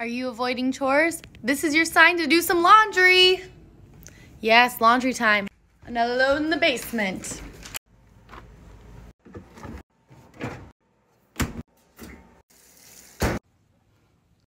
Are you avoiding chores? This is your sign to do some laundry. Yes, laundry time. Another load in the basement.